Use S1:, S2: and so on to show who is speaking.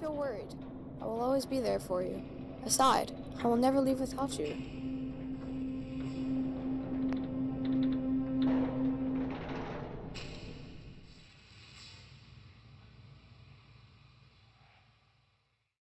S1: feel worried. I will always be there for you. Aside, I will never leave without you.